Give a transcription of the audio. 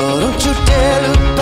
Don't you dare look back.